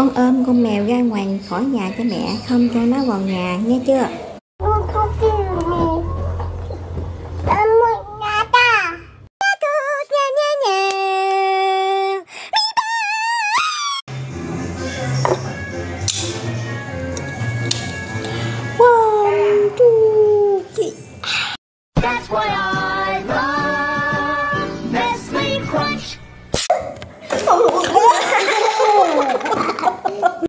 Con ôm con mèo ra ngoài khỏi nhà cho mẹ Không cho nó vào nhà nghe chưa? Con không mẹ. That's I love Nestle Crunch.